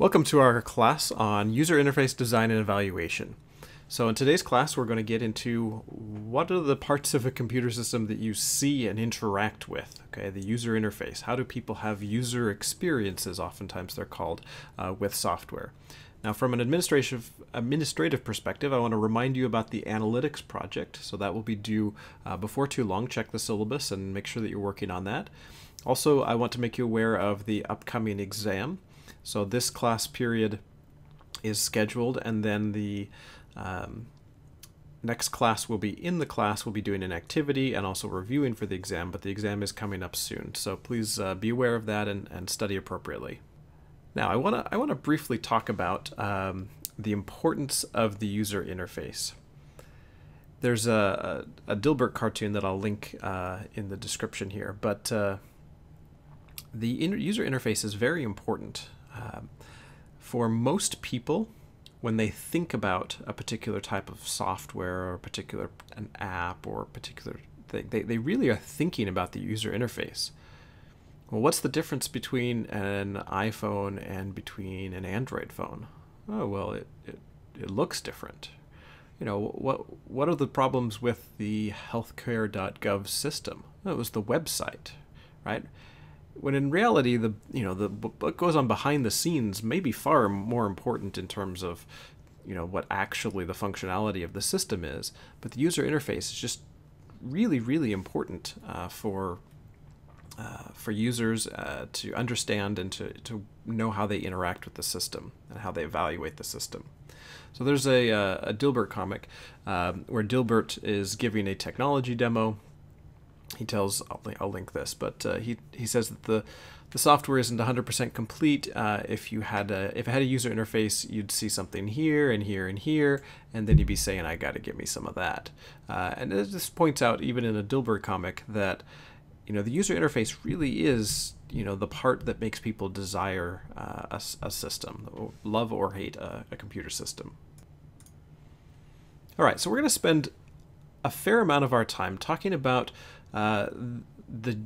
Welcome to our class on user interface design and evaluation. So in today's class we're going to get into what are the parts of a computer system that you see and interact with, okay, the user interface. How do people have user experiences, oftentimes they're called, uh, with software. Now from an administrative, administrative perspective, I want to remind you about the analytics project. So that will be due uh, before too long. Check the syllabus and make sure that you're working on that. Also, I want to make you aware of the upcoming exam. So this class period is scheduled, and then the um, next class will be in the class. We'll be doing an activity and also reviewing for the exam, but the exam is coming up soon. So please uh, be aware of that and, and study appropriately. Now, I want to I want to briefly talk about um, the importance of the user interface. There's a, a, Dilbert cartoon that I'll link uh, in the description here, but uh, the user interface is very important. Um, for most people, when they think about a particular type of software or a particular an app or a particular thing, they, they really are thinking about the user interface. Well, what's the difference between an iPhone and between an Android phone? Oh, well, it, it, it looks different. You know, what, what are the problems with the healthcare.gov system? Oh, it was the website, right? When in reality the you know the what goes on behind the scenes may be far more important in terms of you know what actually the functionality of the system is but the user interface is just really really important uh, for uh, for users uh, to understand and to, to know how they interact with the system and how they evaluate the system. So there's a, uh, a Dilbert comic um, where Dilbert is giving a technology demo he tells I'll, I'll link this, but uh, he he says that the the software isn't 100% complete. Uh, if you had a if it had a user interface, you'd see something here and here and here, and then you'd be saying, "I got to get me some of that." Uh, and this points out, even in a Dilbert comic, that you know the user interface really is you know the part that makes people desire uh, a, a, system, love or hate a, a computer system. All right, so we're going to spend a fair amount of our time talking about uh, the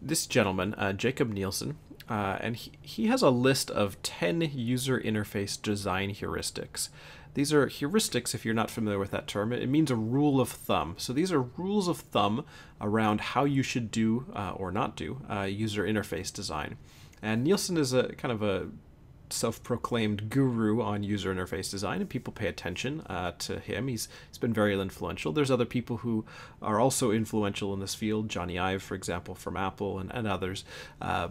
this gentleman, uh, Jakob Nielsen, uh, and he, he has a list of 10 user interface design heuristics. These are heuristics, if you're not familiar with that term, it means a rule of thumb. So these are rules of thumb around how you should do uh, or not do uh, user interface design. And Nielsen is a kind of a self-proclaimed guru on user interface design, and people pay attention uh, to him. He's he's been very influential. There's other people who are also influential in this field. Jony Ive, for example, from Apple, and, and others. Uh,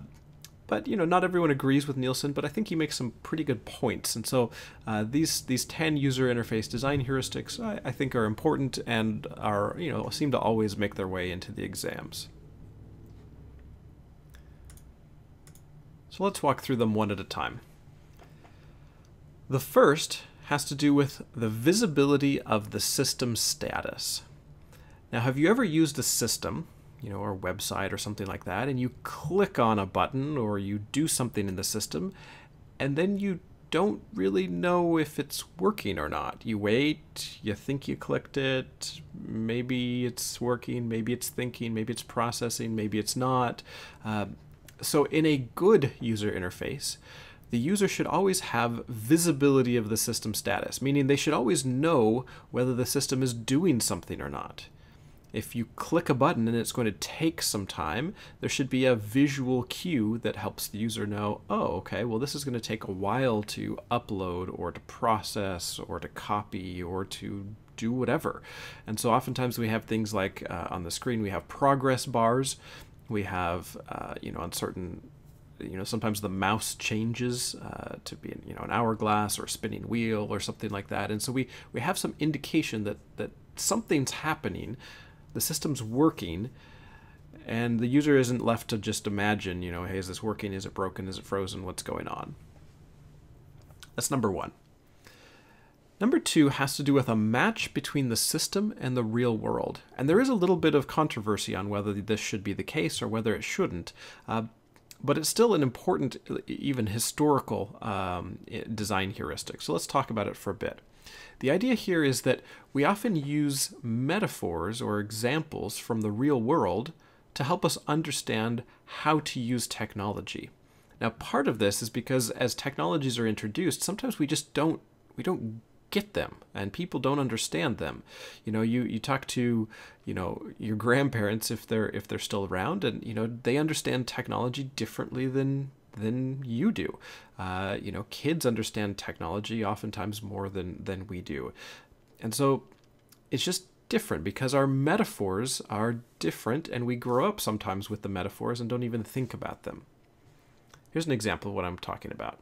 but you know, not everyone agrees with Nielsen, but I think he makes some pretty good points. And so uh, these these ten user interface design heuristics, I, I think, are important and are you know seem to always make their way into the exams. So let's walk through them one at a time. The first has to do with the visibility of the system status. Now, have you ever used a system, you know, or website or something like that, and you click on a button or you do something in the system, and then you don't really know if it's working or not. You wait, you think you clicked it, maybe it's working, maybe it's thinking, maybe it's processing, maybe it's not. Uh, so, in a good user interface, the user should always have visibility of the system status, meaning they should always know whether the system is doing something or not. If you click a button and it's going to take some time, there should be a visual cue that helps the user know, oh, okay, well, this is going to take a while to upload or to process or to copy or to do whatever. And so oftentimes we have things like uh, on the screen, we have progress bars. We have, uh, you know, on certain you know sometimes the mouse changes uh, to be you know an hourglass or a spinning wheel or something like that. And so we we have some indication that that something's happening the system's working and the user isn't left to just imagine you know hey is this working? Is it broken? Is it frozen? What's going on? That's number one. Number two has to do with a match between the system and the real world. And there is a little bit of controversy on whether this should be the case or whether it shouldn't. Uh, but it's still an important, even historical um, design heuristic. So let's talk about it for a bit. The idea here is that we often use metaphors or examples from the real world to help us understand how to use technology. Now, part of this is because as technologies are introduced, sometimes we just don't we don't get them and people don't understand them. You know you you talk to you know your grandparents if they're if they're still around and you know they understand technology differently than than you do. Uh, you know kids understand technology oftentimes more than than we do. And so it's just different because our metaphors are different and we grow up sometimes with the metaphors and don't even think about them. Here's an example of what i'm talking about.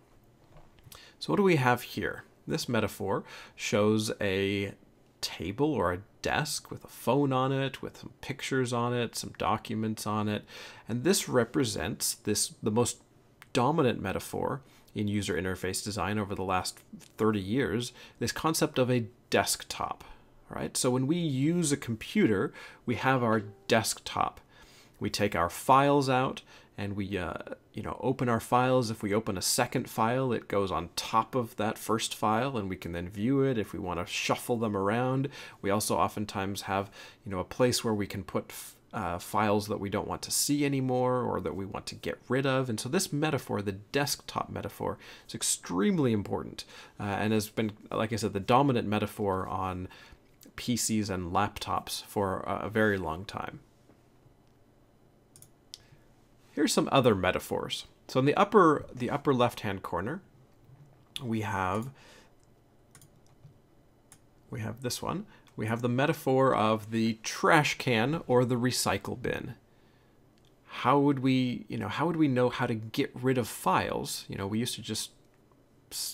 So what do we have here this metaphor shows a table or a desk with a phone on it, with some pictures on it, some documents on it, and this represents this the most dominant metaphor in user interface design over the last 30 years, this concept of a desktop, right? So when we use a computer, we have our desktop. We take our files out and we uh, you know open our files. If we open a second file it goes on top of that first file and we can then view it if we want to shuffle them around. We also oftentimes have you know a place where we can put uh, files that we don't want to see anymore or that we want to get rid of. And so this metaphor the desktop metaphor is extremely important uh, and has been like i said the dominant metaphor on pcs and laptops for a very long time Here's some other metaphors. So in the upper the upper left-hand corner, we have we have this one. We have the metaphor of the trash can or the recycle bin. How would we, you know, how would we know how to get rid of files? You know, we used to just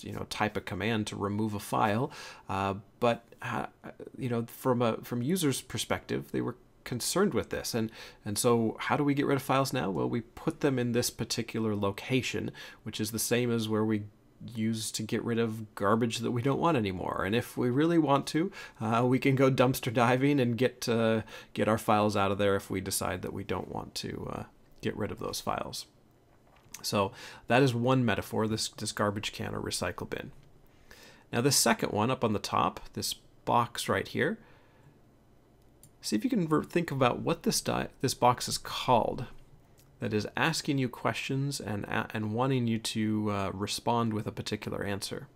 you know type a command to remove a file uh, but uh, you know from a from users perspective they were concerned with this. And, and so how do we get rid of files now? Well, we put them in this particular location, which is the same as where we use to get rid of garbage that we don't want anymore. And if we really want to, uh, we can go dumpster diving and get uh, get our files out of there if we decide that we don't want to uh, get rid of those files. So that is one metaphor, this, this garbage can or recycle bin. Now the second one up on the top, this box right here, See if you can think about what this this box is called. That is asking you questions and and wanting you to uh, respond with a particular answer.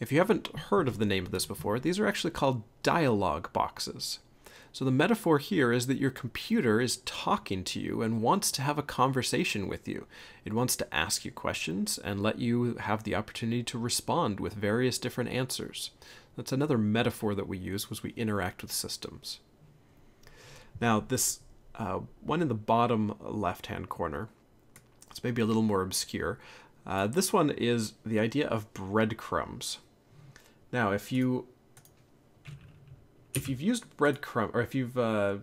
If you haven't heard of the name of this before, these are actually called dialogue boxes. So the metaphor here is that your computer is talking to you and wants to have a conversation with you. It wants to ask you questions and let you have the opportunity to respond with various different answers. That's another metaphor that we use was we interact with systems. Now this uh, one in the bottom left-hand corner, it's maybe a little more obscure. Uh, this one is the idea of breadcrumbs. Now, if you if you've used breadcrumb or if you've uh,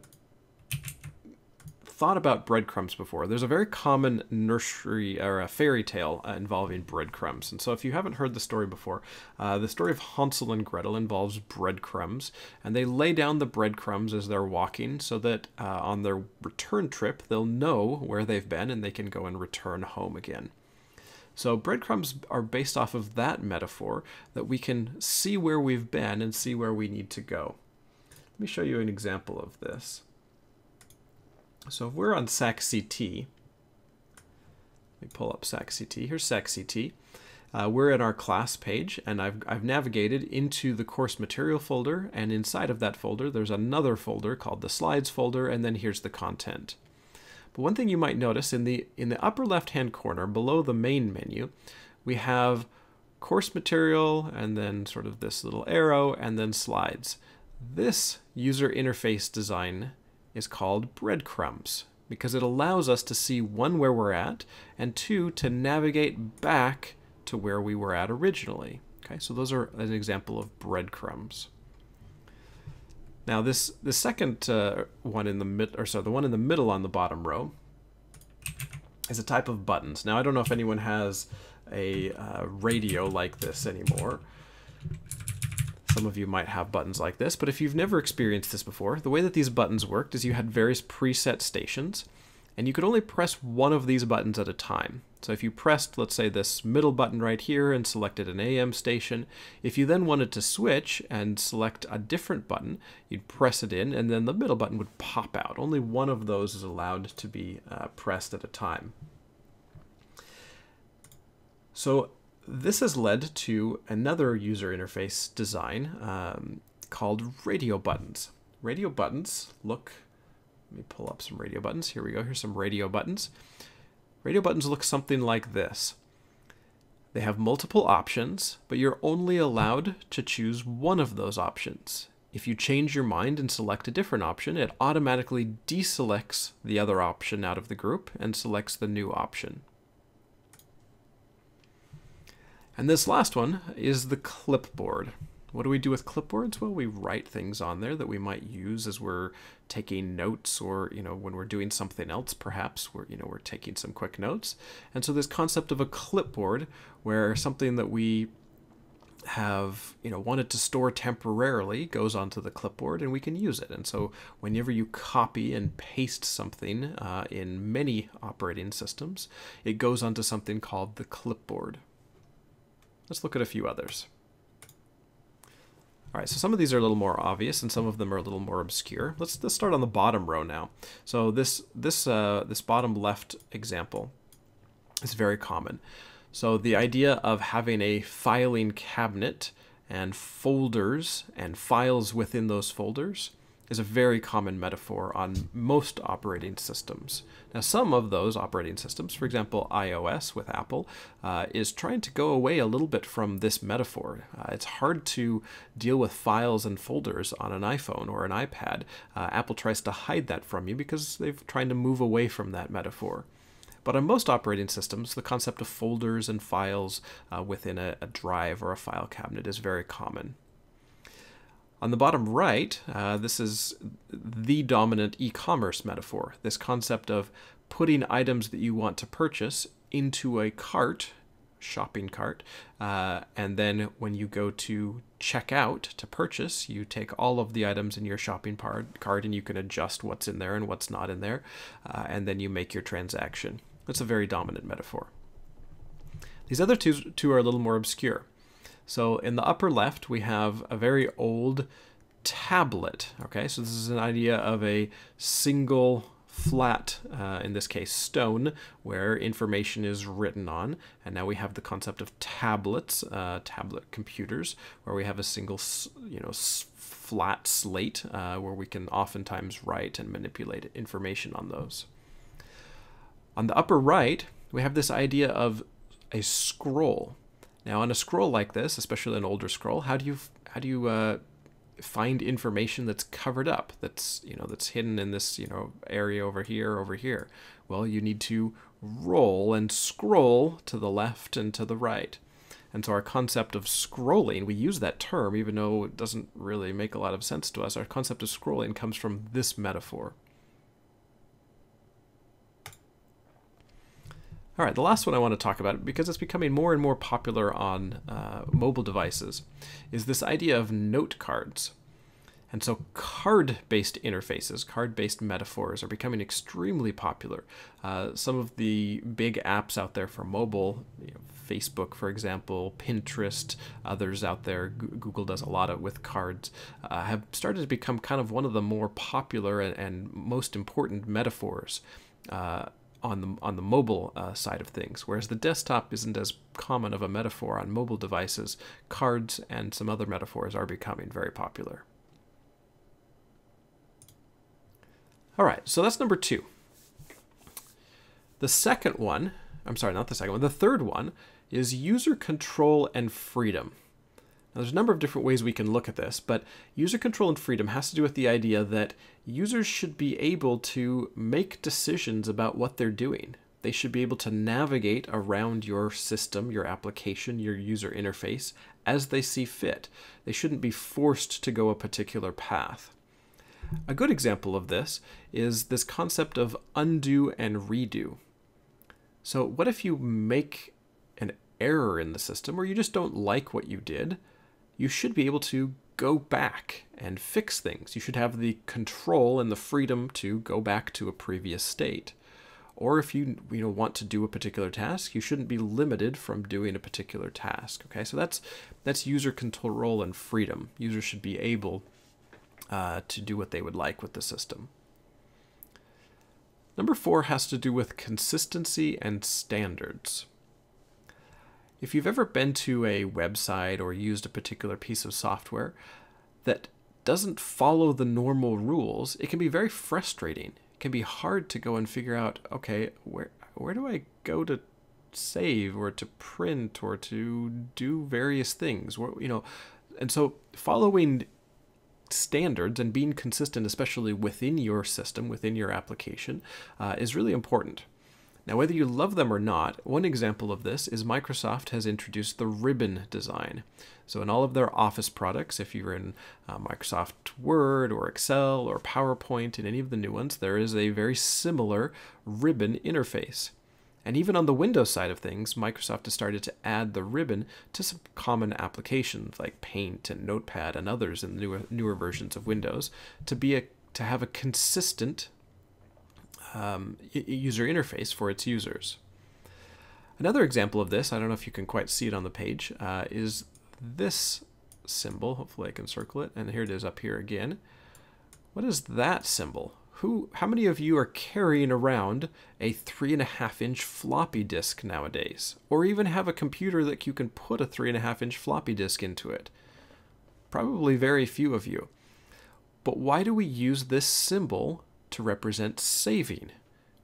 thought about breadcrumbs before. There's a very common nursery or a fairy tale uh, involving breadcrumbs. And so if you haven't heard the story before, uh, the story of Hansel and Gretel involves breadcrumbs. And they lay down the breadcrumbs as they're walking so that uh, on their return trip, they'll know where they've been and they can go and return home again. So breadcrumbs are based off of that metaphor that we can see where we've been and see where we need to go. Let me show you an example of this. So if we're on SAC-CT, let me pull up SAC-CT. Here's SAC-CT. Uh, we're at our class page, and I've, I've navigated into the course material folder, and inside of that folder, there's another folder called the slides folder, and then here's the content. But one thing you might notice in the in the upper left-hand corner below the main menu, we have course material, and then sort of this little arrow, and then slides. This user interface design is called breadcrumbs because it allows us to see one, where we're at, and two, to navigate back to where we were at originally. Okay, so those are an example of breadcrumbs. Now this the second uh, one in the mid, or sorry, the one in the middle on the bottom row is a type of buttons. Now I don't know if anyone has a uh, radio like this anymore. Some of you might have buttons like this, but if you've never experienced this before, the way that these buttons worked is you had various preset stations, and you could only press one of these buttons at a time. So if you pressed, let's say, this middle button right here and selected an AM station, if you then wanted to switch and select a different button, you'd press it in, and then the middle button would pop out. Only one of those is allowed to be uh, pressed at a time. So this has led to another user interface design um, called radio buttons. Radio buttons look, let me pull up some radio buttons. Here we go. Here's some radio buttons. Radio buttons look something like this. They have multiple options, but you're only allowed to choose one of those options. If you change your mind and select a different option, it automatically deselects the other option out of the group and selects the new option. And this last one is the clipboard. What do we do with clipboards? Well, we write things on there that we might use as we're taking notes or, you know, when we're doing something else, perhaps we're, you know, we're taking some quick notes. And so this concept of a clipboard where something that we have you know wanted to store temporarily goes onto the clipboard and we can use it and so whenever you copy and paste something uh, in many operating systems it goes onto something called the clipboard let's look at a few others all right, so some of these are a little more obvious, and some of them are a little more obscure. Let's let's start on the bottom row now. So this this uh, this bottom left example is very common. So the idea of having a filing cabinet and folders and files within those folders is a very common metaphor on most operating systems. Now, some of those operating systems, for example, iOS with Apple, uh, is trying to go away a little bit from this metaphor. Uh, it's hard to deal with files and folders on an iPhone or an iPad. Uh, Apple tries to hide that from you because they've trying to move away from that metaphor. But on most operating systems, the concept of folders and files uh, within a, a, drive or a file cabinet is very common. On the bottom right, uh, this is the dominant e-commerce metaphor, this concept of putting items that you want to purchase into a cart, shopping cart, uh, and then when you go to check out to purchase, you take all of the items in your shopping cart and you can adjust what's in there and what's not in there, uh, and then you make your transaction. That's a very dominant metaphor. These other two, two are a little more obscure. So in the upper left, we have a very old tablet. Okay, so this is an idea of a single flat, uh, in this case stone, where information is written on. And now we have the concept of tablets, uh, tablet computers, where we have a single, you know, flat slate uh, where we can oftentimes write and manipulate information on those. On the upper right, we have this idea of a scroll. Now, on a scroll like this, especially an older scroll, how do you how do you uh, find information that's covered up, that's you know that's hidden in this you know area over here, over here? Well, you need to roll and scroll to the left and to the right. And so our concept of scrolling, we use that term even though it doesn't really make a lot of sense to us. Our concept of scrolling comes from this metaphor. All right, the last one I want to talk about, because it's becoming more and more popular on uh, mobile devices, is this idea of note cards. And so card-based interfaces, card-based metaphors are becoming extremely popular. Uh, some of the big apps out there for mobile, you know, Facebook, for example, Pinterest, others out there, Google does a lot of with cards, uh, have started to become kind of one of the more popular and, and most important metaphors. Uh, on the on the mobile uh, side of things, whereas the desktop isn't as common of a metaphor on mobile devices. Cards and some other metaphors are becoming very popular. All right, so that's number two. The second one, I'm sorry, not the second one, the third one is user control and freedom. Now, there's a number of different ways we can look at this, but user control and freedom has to do with the idea that users should be able to make decisions about what they're doing. They should be able to navigate around your system, your application, your user interface as they see fit. They shouldn't be forced to go a particular path. A good example of this is this concept of undo and redo. So, what if you make an error in the system or you just don't like what you did? You should be able to go back and fix things. You should have the control and the freedom to go back to a previous state. Or if you you know want to do a particular task, you shouldn't be limited from doing a particular task. Okay, so that's that's user control and freedom. Users should be able uh, to do what they would like with the system. Number four has to do with consistency and standards. If you've ever been to a website or used a particular piece of software that doesn't follow the normal rules, it can be very frustrating. It can be hard to go and figure out, okay, where where do I go to save or to print or to do various things? Where, you know, and so following standards and being consistent, especially within your system, within your application, uh, is really important. Now, whether you love them or not, one example of this is Microsoft has introduced the ribbon design. So, in all of their Office products, if you're in uh, Microsoft Word or Excel or PowerPoint, in any of the new ones, there is a very similar ribbon interface. And even on the Windows side of things, Microsoft has started to add the ribbon to some common applications like Paint and Notepad and others in the newer, newer versions of Windows to be a to have a consistent um, user interface for its users. Another example of this, I don't know if you can quite see it on the page, uh, is this symbol. Hopefully I can circle it. And here it is up here again. What is that symbol? Who, how many of you are carrying around a three and a half inch floppy disk nowadays? Or even have a computer that you can put a three and a half inch floppy disk into it? Probably very few of you. But why do we use this symbol to represent saving?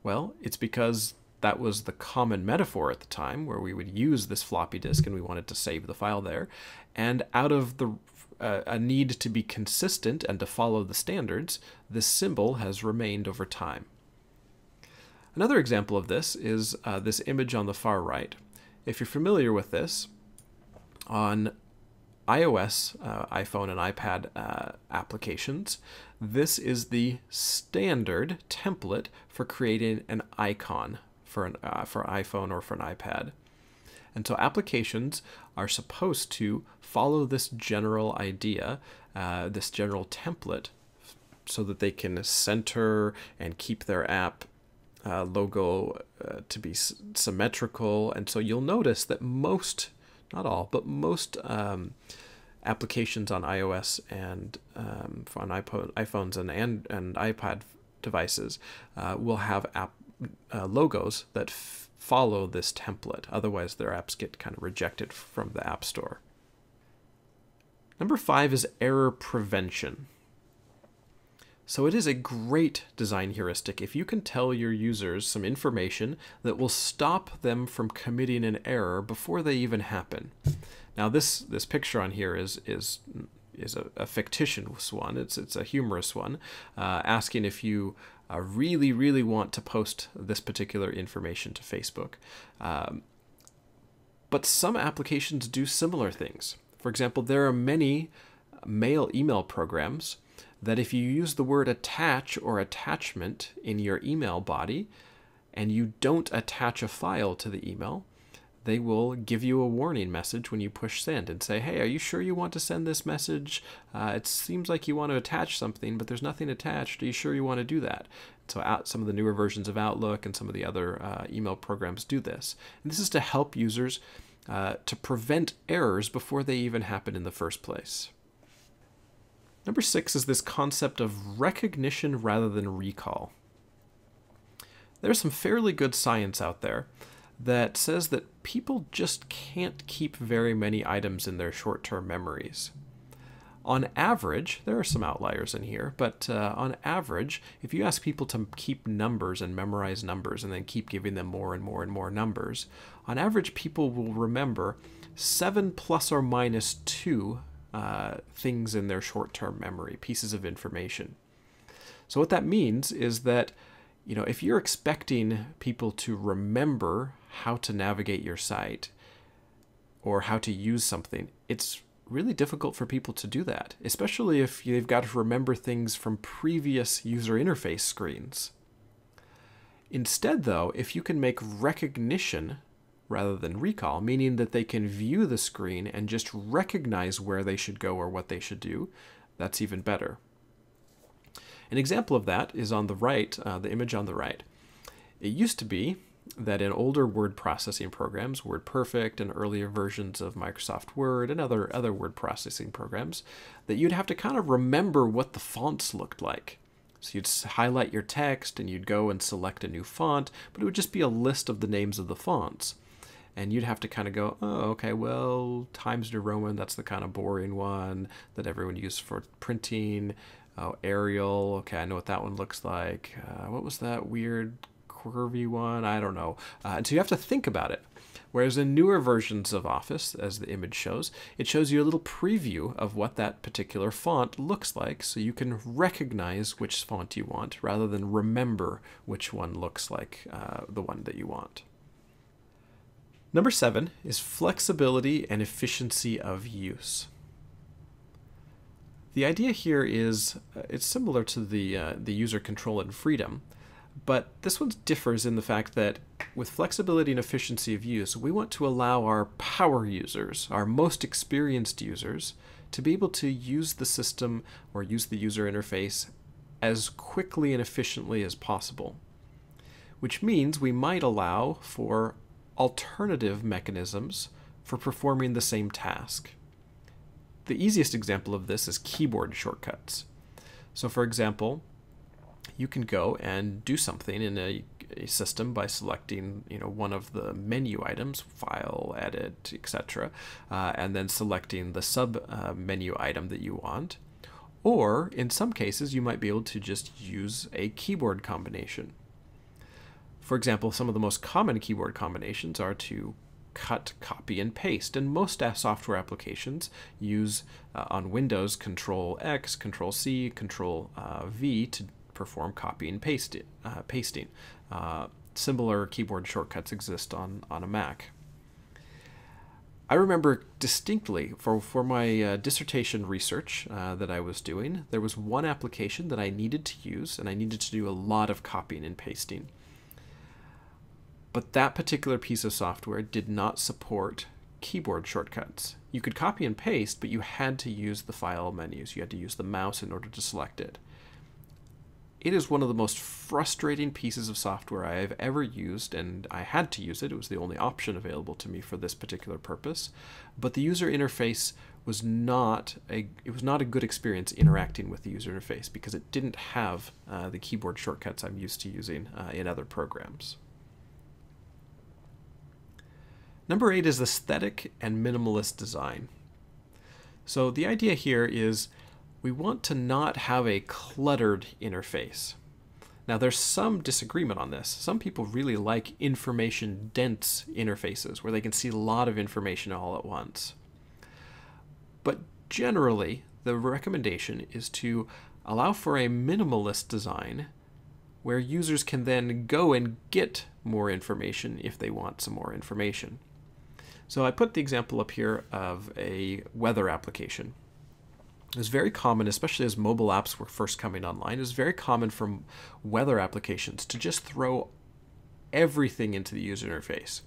Well, it's because that was the common metaphor at the time, where we would use this floppy disk and we wanted to save the file there. And out of the uh, a need to be consistent and to follow the standards, this symbol has remained over time. Another example of this is uh, this image on the far right. If you're familiar with this, on iOS, uh, iPhone, and iPad uh, applications, this is the standard template for creating an icon for an uh, for iPhone or for an iPad. And so applications are supposed to follow this general idea, uh, this general template, so that they can center and keep their app uh, logo uh, to be symmetrical. And so you'll notice that most, not all, but most um, applications on iOS and um, on iPod, iPhones and, and, and iPad devices uh, will have app uh, logos that follow this template. Otherwise, their apps get kind of rejected from the App Store. Number five is error prevention. So it is a great design heuristic if you can tell your users some information that will stop them from committing an error before they even happen. Now this this picture on here is is is a, a fictitious one. It's it's a humorous one, uh, asking if you uh, really really want to post this particular information to Facebook. Um, but some applications do similar things. For example, there are many mail email programs that if you use the word attach or attachment in your email body and you don't attach a file to the email, they will give you a warning message when you push send and say, hey, are you sure you want to send this message? Uh, it seems like you want to attach something, but there's nothing attached. Are you sure you want to do that? So out, some of the newer versions of Outlook and some of the other uh, email programs do this. And this is to help users uh, to prevent errors before they even happen in the first place. Number six is this concept of recognition rather than recall. There's some fairly good science out there that says that people just can't keep very many items in their short term memories. On average, there are some outliers in here, but uh, on average, if you ask people to keep numbers and memorize numbers and then keep giving them more and more and more numbers, on average, people will remember seven plus or minus two uh, things in their short term memory, pieces of information. So, what that means is that you know, if you're expecting people to remember how to navigate your site or how to use something, it's really difficult for people to do that, especially if they've got to remember things from previous user interface screens. Instead, though, if you can make recognition rather than recall, meaning that they can view the screen and just recognize where they should go or what they should do, that's even better. An example of that is on the right, uh, the image on the right. It used to be that in older word processing programs, WordPerfect and earlier versions of Microsoft Word and other, other word processing programs, that you'd have to kind of remember what the fonts looked like. So you'd highlight your text and you'd go and select a new font, but it would just be a list of the names of the fonts. And you'd have to kind of go, oh, okay, well, Times New Roman, that's the kind of boring one that everyone uses for printing. Oh, Arial, okay, I know what that one looks like. Uh, what was that weird curvy one? I don't know. Uh, and so you have to think about it. Whereas in newer versions of Office, as the image shows, it shows you a little preview of what that particular font looks like so you can recognize which font you want rather than remember which one looks like uh, the one that you want. Number seven is flexibility and efficiency of use. The idea here is uh, it's similar to the, uh, the user control and freedom, but this one differs in the fact that with flexibility and efficiency of use, we want to allow our power users, our most experienced users, to be able to use the system or use the user interface as quickly and efficiently as possible. Which means we might allow for alternative mechanisms for performing the same task. The easiest example of this is keyboard shortcuts. So for example, you can go and do something in a, a, system by selecting you know one of the menu items file edit etc uh, and then selecting the sub uh, menu item that you want or in some cases you might be able to just use a keyboard combination for example some of the most common keyboard combinations are to cut, copy, and paste. And most software applications use uh, on Windows Control X, Control C, Control uh, V to perform copy and paste uh, pasting. Uh, similar keyboard shortcuts exist on, on a Mac. I remember distinctly for, for my uh, dissertation research uh, that I was doing, there was one application that I needed to use, and I needed to do a lot of copying and pasting. But that particular piece of software did not support keyboard shortcuts. You could copy and paste, but you had to use the file menus. You had to use the mouse in order to select it. It is one of the most frustrating pieces of software I have ever used, and I had to use it. It was the only option available to me for this particular purpose. But the user interface was not a it was not a good experience interacting with the user interface because it didn't have uh, the keyboard shortcuts I'm used to using uh, in other programs. Number eight is aesthetic and minimalist design. So the idea here is we want to not have a cluttered interface. Now, there's some disagreement on this. Some people really like information dense interfaces where they can see a lot of information all at once. But generally, the recommendation is to allow for a minimalist design where users can then go and get more information if they want some more information. So I put the example up here of a weather application. It was very common, especially as mobile apps were first coming online, it was very common for weather applications to just throw everything into the user interface.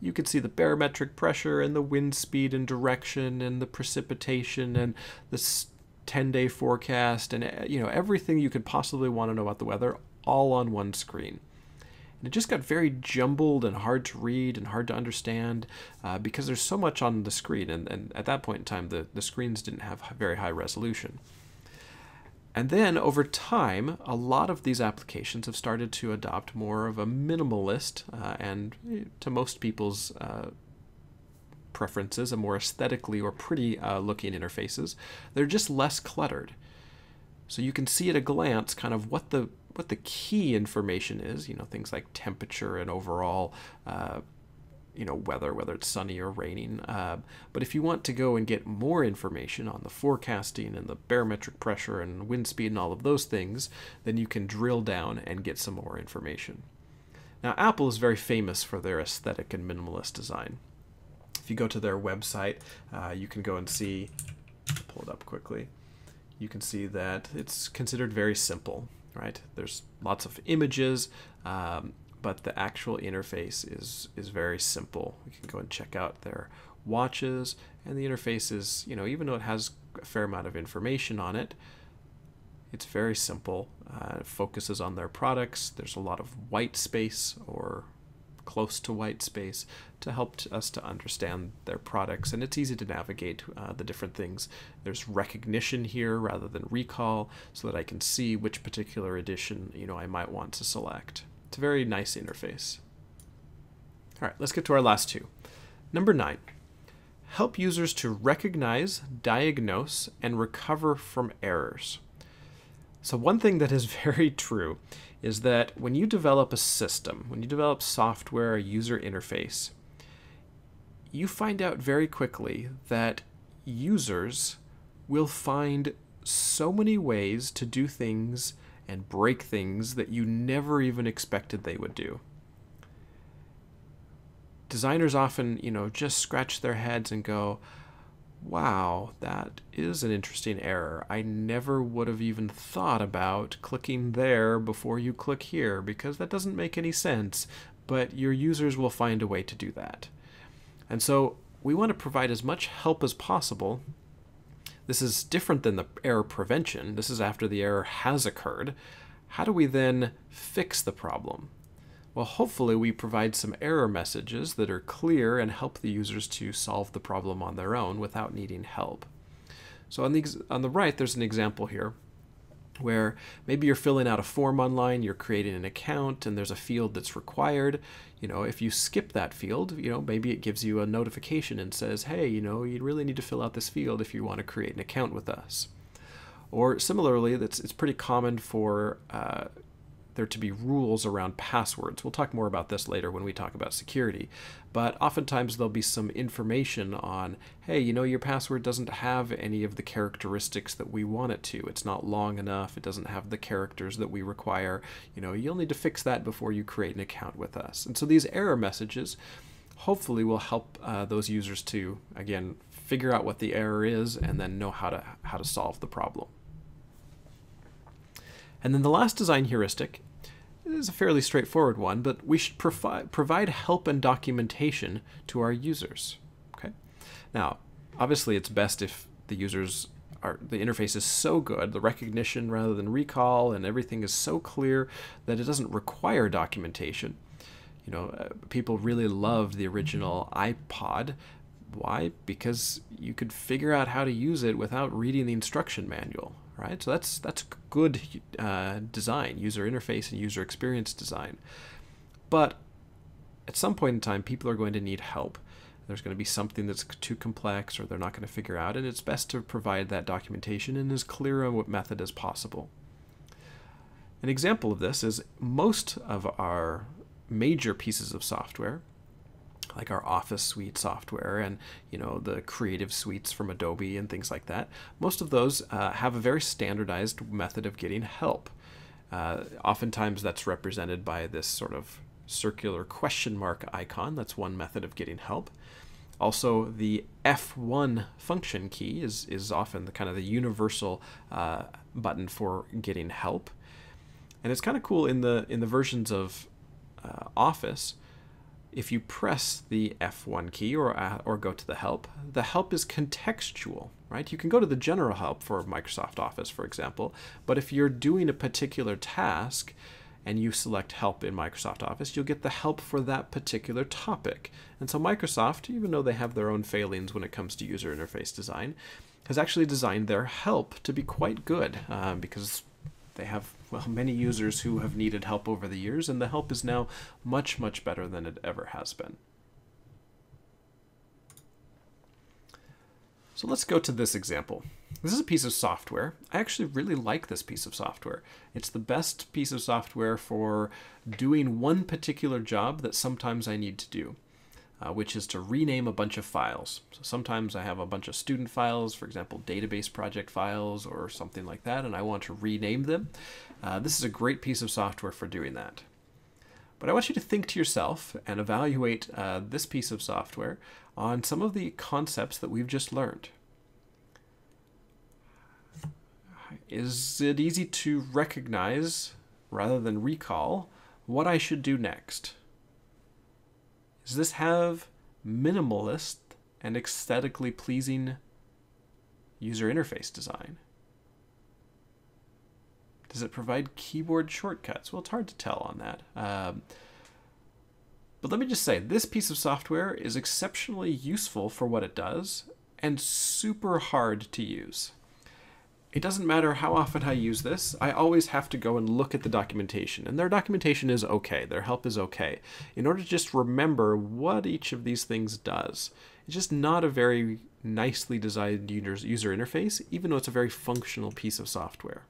You could see the barometric pressure and the wind speed and direction and the precipitation and the 10-day forecast and eh, you know everything you could possibly want to know about the weather all on one screen. And it just got very jumbled and hard to read and hard to understand uh, because there's so much on the screen. And, and at that point in time, the, the screens didn't have very high resolution. And then over time, a lot of these applications have started to adopt more of a minimalist uh, and, to most people's uh, preferences, a more aesthetically or pretty uh, looking interfaces. They're just less cluttered. So you can see at a glance kind of what the what the key information is, you know, things like temperature and overall, uh, you know, weather, whether it's sunny or raining. Uh, but if you want to go and get more information on the forecasting and the barometric pressure and wind speed and all of those things, then you can drill down and get some more information. Now, Apple is very famous for their aesthetic and minimalist design. If you go to their website, uh, you can go and see, pull it up quickly, you can see that it's considered very simple right? There's lots of images, um, but the actual interface is is very simple. We can go and check out their watches, and the interface is, you know, even though it has a fair amount of information on it, it's very simple. Uh, it focuses on their products. There's a lot of white space or close to white space to help us to understand their products. And it's easy to navigate uh, the different things. There's recognition here rather than recall so that I can see which particular edition you know I might want to select. It's a very nice interface. All right let's get to our last two. Number nine, help users to recognize, diagnose, and recover from errors. So, one thing that is very true is that when you develop a system, when you develop software, a user interface, you find out very quickly that users will find so many ways to do things and break things that you never even expected they would do. Designers often, you know, just scratch their heads and go, wow, that is an interesting error. I never would have even thought about clicking there before you click here because that doesn't make any sense, but your users will find a way to do that. And so we want to provide as much help as possible. This is different than the error prevention. This is after the error has occurred. How do we then fix the problem? Well, hopefully we provide some error messages that are clear and help the users to solve the problem on their own without needing help. So on the, on the right, there's an example here where maybe you're filling out a form online, you're creating an account, and there's a field that's required. You know, if you skip that field, you know, maybe it gives you a notification and says, hey, you know, you really need to fill out this field if you want to create an account with us. Or similarly, that's it's pretty common for uh, there to be rules around passwords. We'll talk more about this later when we talk about security. But oftentimes there'll be some information on, hey, you know, your password doesn't have any of the characteristics that we want it to. It's not long enough. It doesn't have the characters that we require. You know, you'll need to fix that before you create an account with us. And so these error messages hopefully will help uh, those users to, again, figure out what the error is and then know how to how to solve the problem. And then the last design heuristic is a fairly straightforward one, but we should provi provide help and documentation to our users. Okay. Now, obviously, it's best if the users are the interface is so good, the recognition rather than recall, and everything is so clear that it doesn't require documentation. You know, uh, people really loved the original iPod. Why? Because you could figure out how to use it without reading the instruction manual right? So that's that's good uh, design, user interface and user experience design. But at some point in time, people are going to need help. There's going to be something that's too complex or they're not going to figure out, and it's best to provide that documentation in as clear a what method as possible. An example of this is most of our major pieces of software like our Office suite software and you know the creative suites from Adobe and things like that. Most of those uh, have a very standardized method of getting help. Uh, oftentimes that's represented by this sort of circular question mark icon. That's one method of getting help. Also, the F1 function key is, is often the kind of the universal uh, button for getting help. And it's kind of cool in the in the versions of uh, Office if you press the F1 key or, uh, or go to the help, the help is contextual, right? You can go to the general help for Microsoft Office, for example, but if you're doing a particular task and you select help in Microsoft Office, you'll get the help for that particular topic. And so Microsoft, even though they have their own failings when it comes to user interface design, has actually designed their help to be quite good uh, because they have many users who have needed help over the years, and the help is now much much better than it ever has been. So let's go to this example. This is a piece of software. I actually really like this piece of software. It's the best piece of software for doing one particular job that sometimes I need to do uh, which is to rename a bunch of files. So sometimes I have a bunch of student files, for example, database project files or something like that, and I want to rename them. Uh, this is a great piece of software for doing that. But I want you to think to yourself and evaluate uh, this piece of software on some of the concepts that we've just learned. Is it easy to recognize, rather than recall, what I should do next? Does this have minimalist and aesthetically pleasing user interface design? Does it provide keyboard shortcuts? Well, it's hard to tell on that. Um, but let me just say, this piece of software is exceptionally useful for what it does and super hard to use. It doesn't matter how often I use this, I always have to go and look at the documentation. And their documentation is okay, their help is okay, in order to just remember what each of these things does. It's just not a very nicely designed user interface, even though it's a very functional piece of software.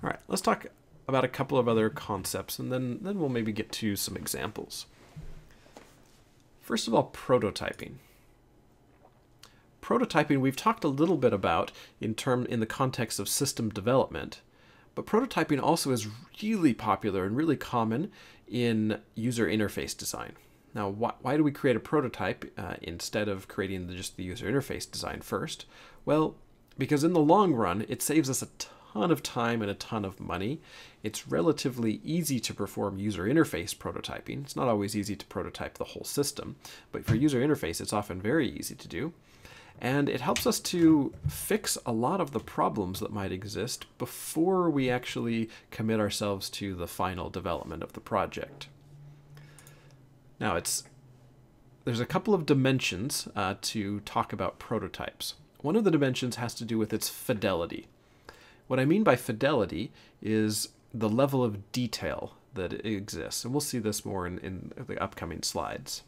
All right, let's talk about a couple of other concepts, and then, then we'll maybe get to some examples. First of all, prototyping prototyping we've talked a little bit about in term in the context of system development, but prototyping also is really popular and really common in user interface design. Now, why, why do we create a prototype uh, instead of creating the, just the user interface design first? Well, because in the long run, it saves us a ton of time and a ton of money. It's relatively easy to perform user interface prototyping. It's not always easy to prototype the whole system, but for user interface, it's often very easy to do and it helps us to fix a lot of the problems that might exist before we actually commit ourselves to the final development of the project. Now, it's there's a couple of dimensions uh, to talk about prototypes. One of the dimensions has to do with its fidelity. What I mean by fidelity is the level of detail that exists, and we'll see this more in, in the upcoming slides.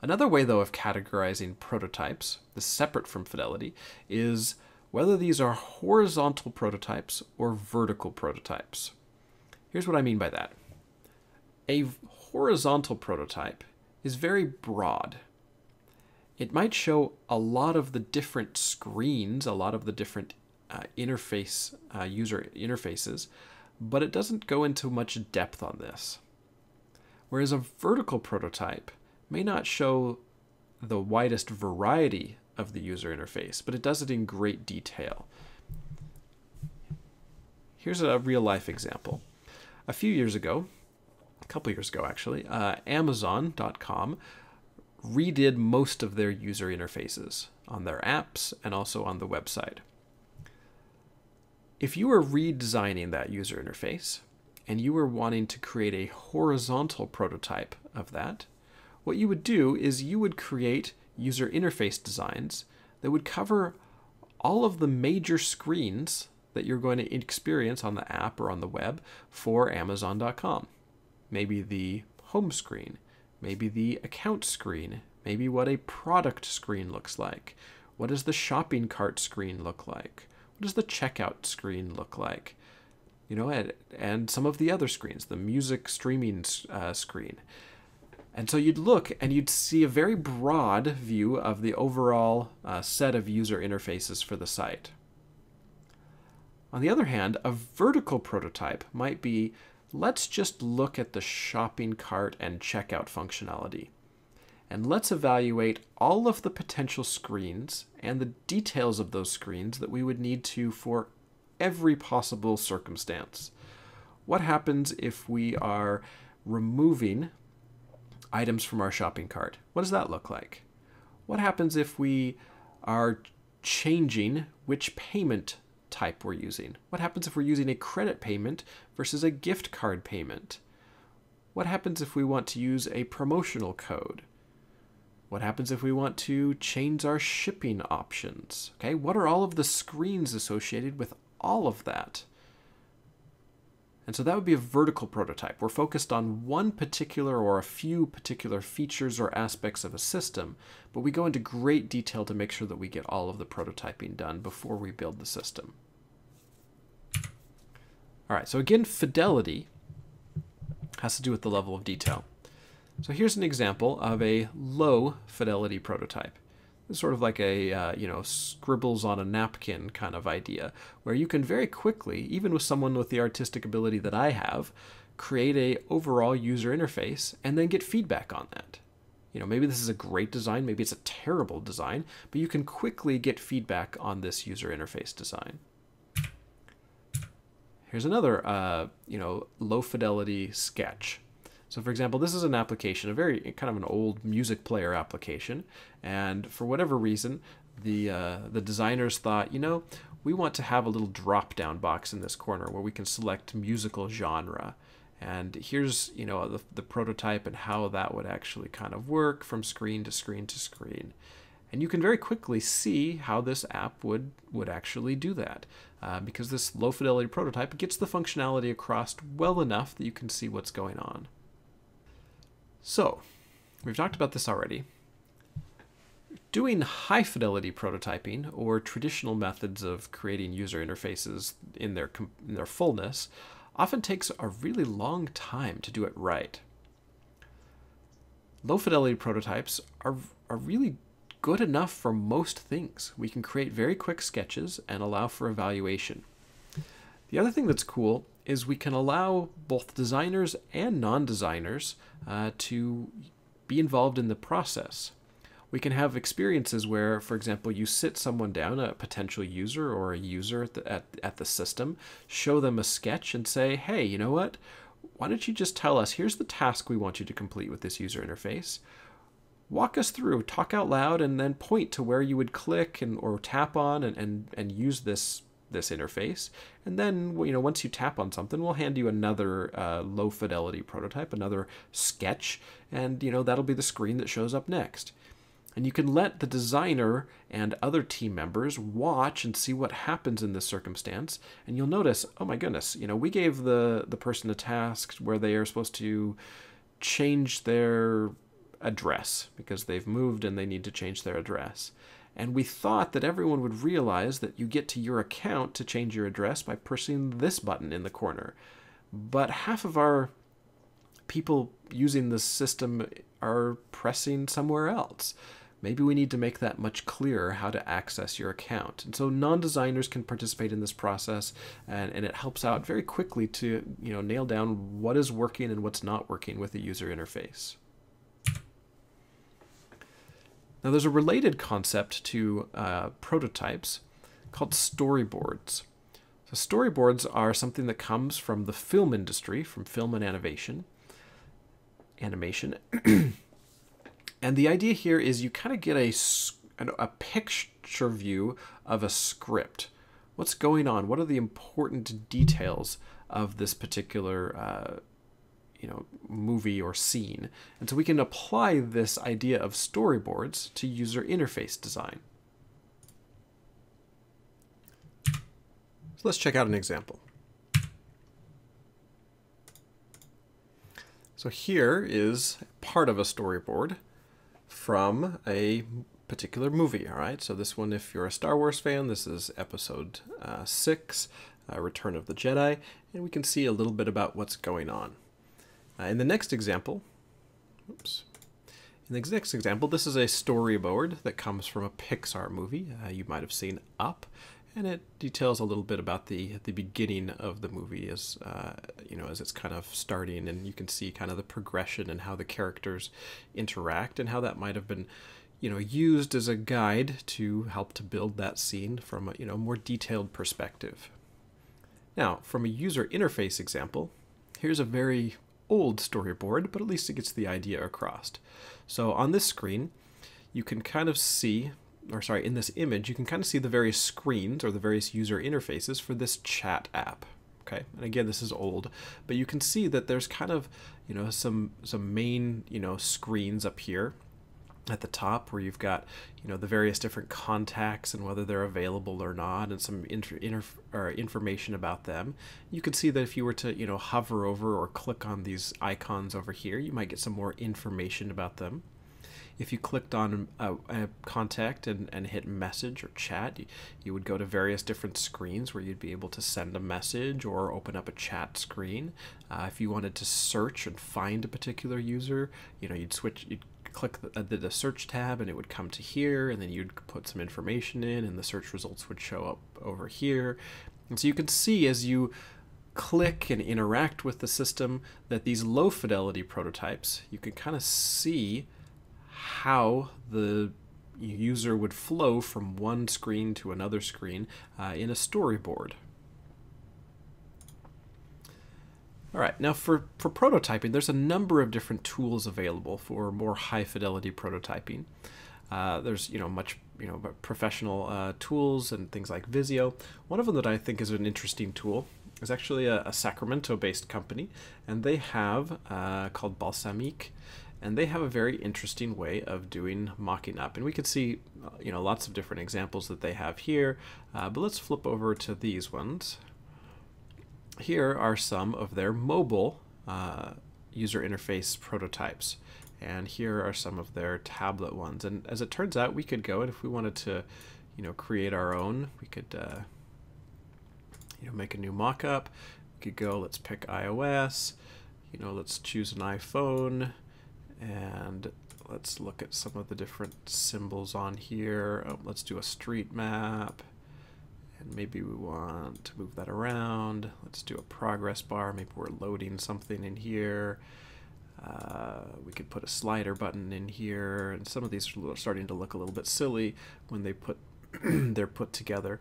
Another way, though, of categorizing prototypes, this separate from fidelity, is whether these are horizontal prototypes or vertical prototypes. Here's what I mean by that. A horizontal prototype is very broad. It might show a lot of the different screens, a lot of the different uh, interface uh, user interfaces, but it doesn't go into much depth on this. Whereas a vertical prototype may not show the widest variety of the user interface, but it does it in great detail. Here's a real life example. A few years ago, a couple years ago actually, uh, Amazon.com redid most of their user interfaces on their apps and also on the website. If you were redesigning that user interface and you were wanting to create a horizontal prototype of that, what you would do is you would create user interface designs that would cover all of the major screens that you're going to experience on the app or on the web for Amazon.com. Maybe the home screen, maybe the account screen, maybe what a product screen looks like. What does the shopping cart screen look like? What does the checkout screen look like? You know, and, and some of the other screens, the music streaming uh, screen. And so you'd look and you'd see a very broad view of the overall uh, set of user interfaces for the site. On the other hand, a vertical prototype might be let's just look at the shopping cart and checkout functionality. And let's evaluate all of the potential screens and the details of those screens that we would need to for every possible circumstance. What happens if we are removing items from our shopping cart. What does that look like? What happens if we are changing which payment type we're using? What happens if we're using a credit payment versus a gift card payment? What happens if we want to use a promotional code? What happens if we want to change our shipping options? Okay, what are all of the screens associated with all of that? And so that would be a vertical prototype. We're focused on one particular or a few particular features or aspects of a system, but we go into great detail to make sure that we get all of the prototyping done before we build the system. All right, so again, fidelity has to do with the level of detail. So here's an example of a low fidelity prototype. Sort of like a uh, you know scribbles on a napkin kind of idea, where you can very quickly, even with someone with the artistic ability that I have, create a overall user interface and then get feedback on that. You know, maybe this is a great design, maybe it's a terrible design, but you can quickly get feedback on this user interface design. Here's another, uh, you know, low fidelity sketch. So for example, this is an application, a very kind of an old music player application, and for whatever reason, the uh, the designers thought, you know, we want to have a little drop down box in this corner where we can select musical genre. And here's, you know, the, the prototype and how that would actually kind of work from screen to screen to screen. And you can very quickly see how this app would, would actually do that. Uh, because this low fidelity prototype gets the functionality across well enough that you can see what's going on. So, we've talked about this already. Doing high fidelity prototyping or traditional methods of creating user interfaces in their, in their fullness often takes a really long time to do it right. Low fidelity prototypes are, are really good enough for most things. We can create very quick sketches and allow for evaluation. The other thing that's cool is we can allow both designers and non-designers uh, to be involved in the process. We can have experiences where, for example, you sit someone down, a potential user or a user at the, at, at the system, show them a sketch and say, hey, you know what? Why don't you just tell us, here's the task we want you to complete with this user interface walk us through, talk out loud, and then point to where you would click and or tap on and, and, and use this this interface. And then, you know, once you tap on something, we'll hand you another uh, low fidelity prototype, another sketch, and, you know, that'll be the screen that shows up next. And you can let the designer and other team members watch and see what happens in this circumstance. And you'll notice, oh my goodness, you know, we gave the, the person a task where they are supposed to change their address because they've moved and they need to change their address. And we thought that everyone would realize that you get to your account to change your address by pressing this button in the corner. But half of our people using the system are pressing somewhere else. Maybe we need to make that much clearer how to access your account. And so non-designers can participate in this process and, and it helps out very quickly to you know nail down what is working and what's not working with the user interface. Now, there's a related concept to uh, prototypes called storyboards. So, storyboards are something that comes from the film industry, from film and animation. Animation. and the idea here is you kind of get a, a picture view of a script. What's going on? What are the important details of this particular uh, you know movie or scene. And so we can apply this idea of storyboards to user interface design. So let's check out an example. So here is part of a storyboard from a particular movie all right? So this one if you're a Star Wars fan this is episode uh, 6 uh, Return of the Jedi. And we can see a little bit about what's going on uh, in the next example, oops, in the next example, this is a storyboard that comes from a Pixar movie. Uh, you might have seen Up, and it details a little bit about the the beginning of the movie as uh, you know as it's kind of starting, and you can see kind of the progression and how the characters interact and how that might have been you know used as a guide to help to build that scene from a you know more detailed perspective. Now, from a user interface example, here's a very old storyboard, but at least it gets the idea across. So on this screen, you can kind of see, or sorry, in this image, you can kind of see the various screens or the various user interfaces for this chat app. Okay, and again, this is old, but you can see that there's kind of, you know, some some main, you know, screens up here at the top where you've got you know the various different contacts and whether they're available or not and some inter, inter, or information about them. You can see that if you were to you know hover over or click on these icons over here you might get some more information about them. If you clicked on a, a contact and, and hit message or chat you, you would go to various different screens where you'd be able to send a message or open up a chat screen. Uh, if you wanted to search and find a particular user you know you'd switch you'd click the, the, the, search tab and it would come to here and then you'd put some information in and the search results would show up over here. And so you can see as you click and interact with the system that these low fidelity prototypes, you can kind of see how the user would flow from one screen to another screen uh, in a storyboard. All right, now for, for prototyping, there's a number of different tools available for more high fidelity prototyping. Uh, there's you know much you know professional uh, tools and things like Visio. One of them that I think is an interesting tool is actually a, a Sacramento-based company, and they have uh, called Balsamiq, and they have a very interesting way of doing mocking up. And we could see, uh, you know, lots of different examples that they have here, uh, but let's flip over to these ones. Here are some of their mobile uh, user interface prototypes. And here are some of their tablet ones. And as it turns out, we could go, and if we wanted to, you know, create our own, we could, uh, you know, make a new mock-up. We could go, let's pick iOS, you know, let's choose an iPhone, and let's look at some of the different symbols on here. Oh, let's do a street map. And maybe we want to move that around. Let's do a progress bar. Maybe we're loading something in here. Uh, we could put a slider button in here, and some of these are starting to look a little bit silly when they put they're put together.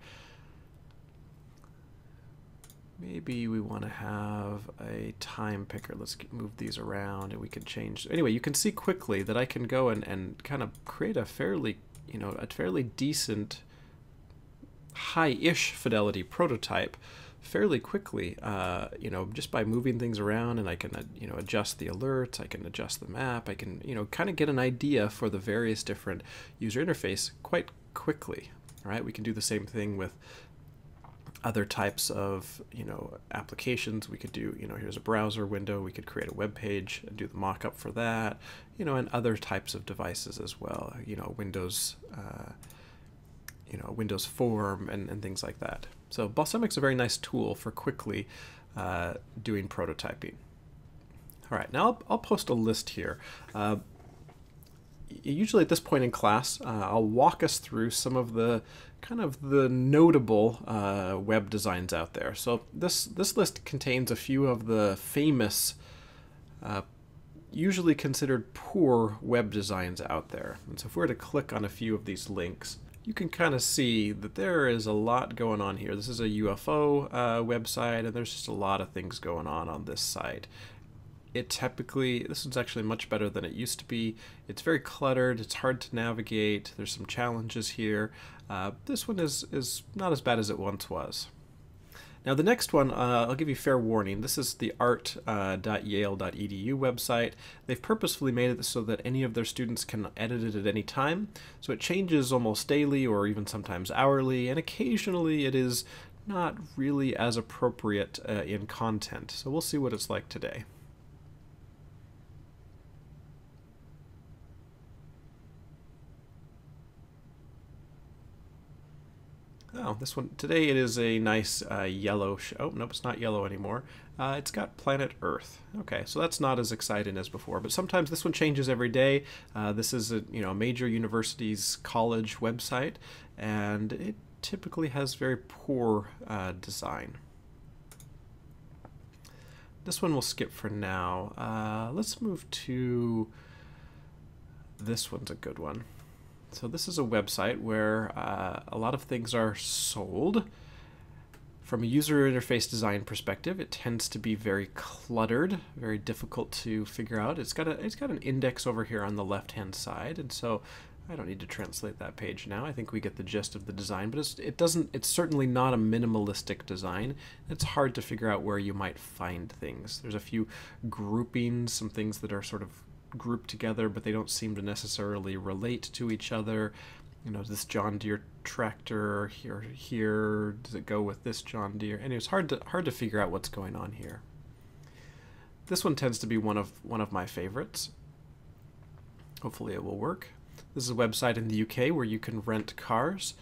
Maybe we want to have a time picker. Let's move these around and we can change. Anyway, you can see quickly that I can go and, and kind of create a fairly, you know, a fairly decent high-ish fidelity prototype fairly quickly, uh, you know, just by moving things around and I can, uh, you know, adjust the alerts, I can adjust the map, I can, you know, kind of get an idea for the various different user interface quite quickly, right? We can do the same thing with other types of, you know, applications. We could do, you know, here's a browser window, we could create a web page and do the mock-up for that, you know, and other types of devices as well, you know, Windows, uh, you know, Windows Form and, and things like that. So Balsamiq's a very nice tool for quickly uh, doing prototyping. All right, now I'll, I'll post a list here. Uh, usually at this point in class, uh, I'll walk us through some of the kind of the notable uh, web designs out there. So this, this list contains a few of the famous, uh, usually considered poor web designs out there. And so if we were to click on a few of these links, you can kind of see that there is a lot going on here. This is a UFO uh, website, and there's just a lot of things going on on this site. It typically, this one's actually much better than it used to be. It's very cluttered, it's hard to navigate, there's some challenges here. Uh, this one is, is not as bad as it once was. Now the next one, uh, I'll give you fair warning. This is the art.yale.edu uh, website. They've purposefully made it so that any of their students can edit it at any time. So it changes almost daily or even sometimes hourly, and occasionally it is not really as appropriate uh, in content. So we'll see what it's like today. Oh, this one, today it is a nice uh, yellow, oh, nope, it's not yellow anymore. Uh, it's got planet Earth. Okay, so that's not as exciting as before, but sometimes this one changes every day. Uh, this is a, you know, a major university's college website, and it typically has very poor uh, design. This one we'll skip for now. Uh, let's move to, this one's a good one. So this is a website where uh, a lot of things are sold. From a user interface design perspective, it tends to be very cluttered, very difficult to figure out. It's got a it's got an index over here on the left-hand side, and so I don't need to translate that page now. I think we get the gist of the design, but it doesn't. It's certainly not a minimalistic design. It's hard to figure out where you might find things. There's a few groupings, some things that are sort of grouped together, but they don't seem to necessarily relate to each other. You know, this John Deere tractor here, here does it go with this John Deere? And it's hard to hard to figure out what's going on here. This one tends to be one of one of my favorites. Hopefully, it will work. This is a website in the UK where you can rent cars,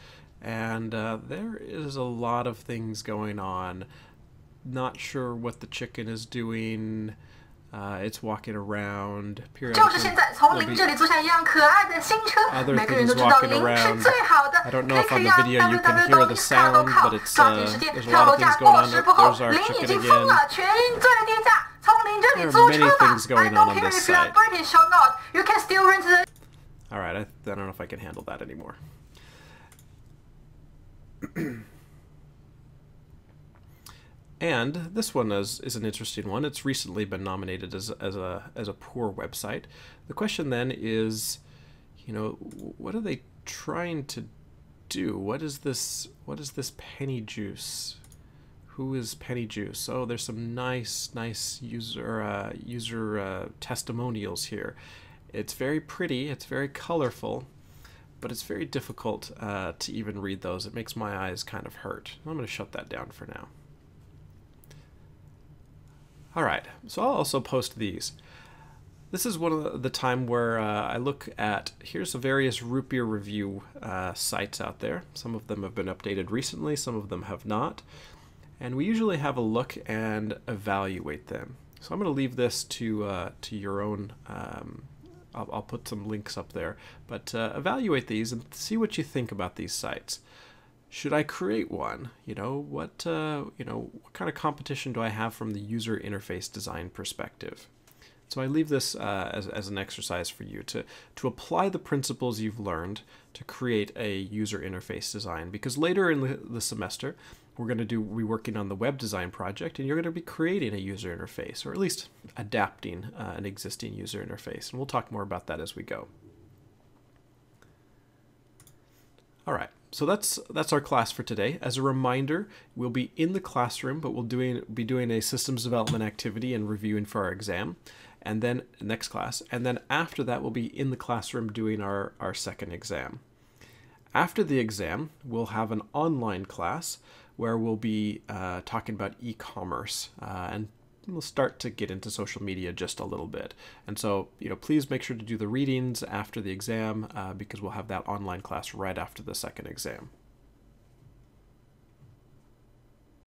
and uh, there is a lot of things going on. Not sure what the chicken is doing. Uh, it's walking around. Other things walking around. I don't know if on the video you can hear the sound, but it's there's a lot of things going on. There's our chicken again. There are many things going on on this side. All right, I, I don't know if I can handle that anymore. And this one is, is an interesting one. It's recently been nominated as, as, a, as a poor website. The question then is, you know, what are they trying to do? What is this, what is this penny juice? Who is Penny Juice? Oh, there's some nice, nice user uh, user uh, testimonials here, It's very pretty, it's very colorful, but it's very difficult uh, to even read those. It makes my eyes kind of hurt. I'm going to shut that down for now. All right, so I'll also post these. This is one of the, time where uh, I look at, here's the various root beer review uh, sites out there. Some of them have been updated recently, some of them have not. And we usually have a look and evaluate them. So I'm going to leave this to, uh, to your own, um, I'll, I'll, put some links up there, but uh, evaluate these and see what you think about these sites should I create one? You know, what uh, you know, what kind of competition do I have from the user interface design perspective? So I leave this uh, as, as an exercise for you to, to apply the principles you've learned to create a user interface design. Because later in the, the semester, we're going to do be working on the web design project, and you're going to be creating a user interface, or at least adapting uh, an existing user interface. And we'll talk more about that as we go. All right so that's that's our class for today. As a reminder, we'll be in the classroom, but we'll doing be doing a systems development activity and reviewing for our exam, and then next class, and then after that, we'll be in the classroom doing our our second exam. After the exam, we'll have an online class where we'll be uh, talking about e-commerce uh, and we'll start to get into social media just a little bit. And so, you know, please make sure to do the readings after the exam uh, because we'll have that online class right after the second exam.